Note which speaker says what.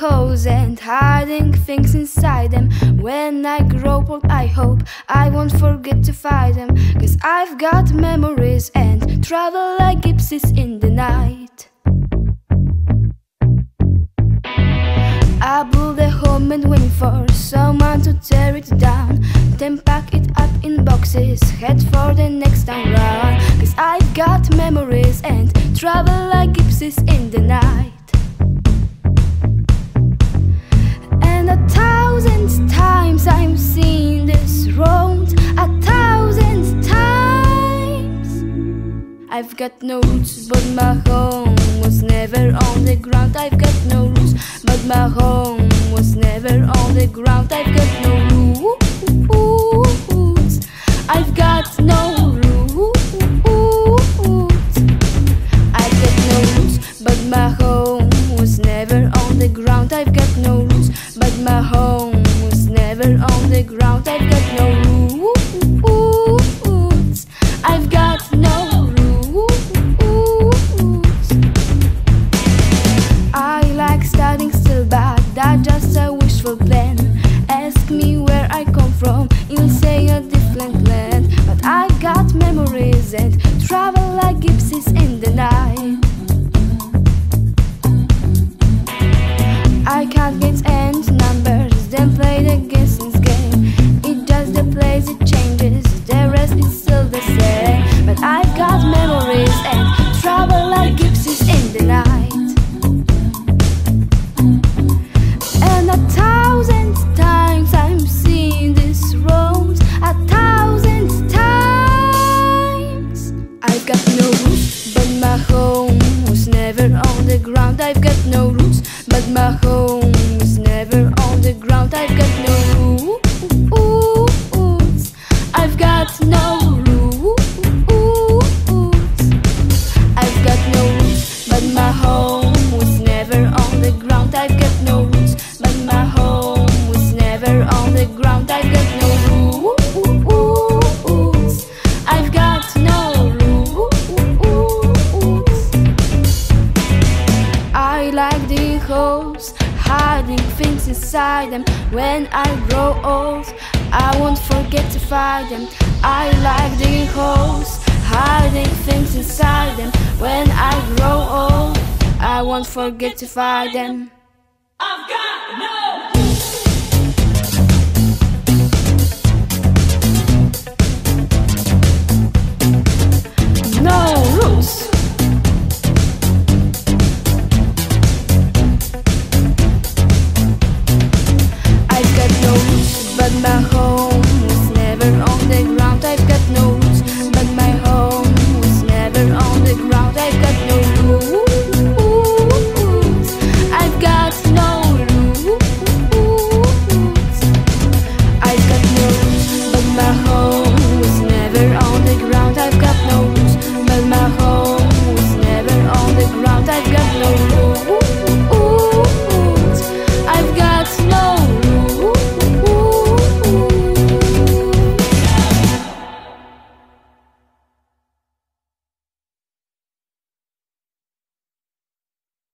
Speaker 1: holes and hiding things inside them. When I grow old, I hope I won't forget to find them. Cause I've got memories and travel like gypsies in the night. I build a home and wait for someone to tear it down. Then pack it up in boxes, head for the next town round. Cause I've got memories and travel like gypsies in the night. I've got no roots, but my home was never on the ground. I've got no roots, but my home was never on the ground. I've got no roots. I've got no roots. I've got no roots, but my home was never on the ground. I've got no roots, but my home was never on the ground. I've got no roots. That's just a wishful plan. Ask me where I come from, you'll say a different land. But I got memories and travel like gypsies in the night. I can't get end numbers, then play the guessing my home hiding things inside them. When I grow old, I won't forget to find them. I like the holes, hiding things inside them. When I grow old, I won't forget to find them.
Speaker 2: I've got no